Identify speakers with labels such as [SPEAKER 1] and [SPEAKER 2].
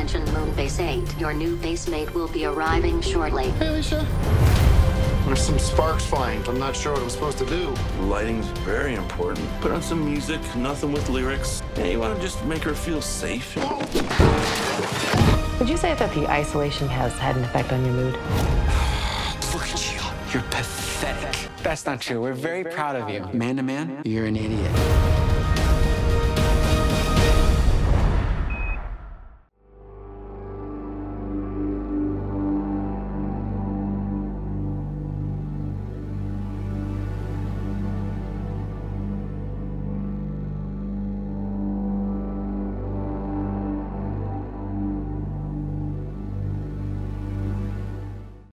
[SPEAKER 1] Attention Moonbase 8. Your new basemate will be arriving shortly.
[SPEAKER 2] Hey, Alicia. There's some sparks flying. I'm not sure what I'm supposed to do.
[SPEAKER 3] Lighting's very important. Put on some music, nothing with lyrics. Hey, you want to just make her feel safe?
[SPEAKER 4] Would you say that the isolation has had an effect on your mood?
[SPEAKER 5] Look at you. You're pathetic.
[SPEAKER 6] That's not true. We're very proud of you.
[SPEAKER 5] Man to man, you're an idiot.